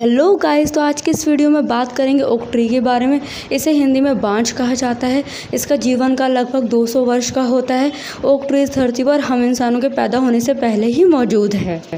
Hello guys तो आज के इस वीडियो में बात करेंगे ओक ट्री के बारे में। इसे हिंदी में बांझ कहा जाता है। इसका जीवन का लगभग 200 वर्ष का होता है। ओक ट्री इस धरती पर हम इंसानों के पैदा होने से पहले ही मौजूद है।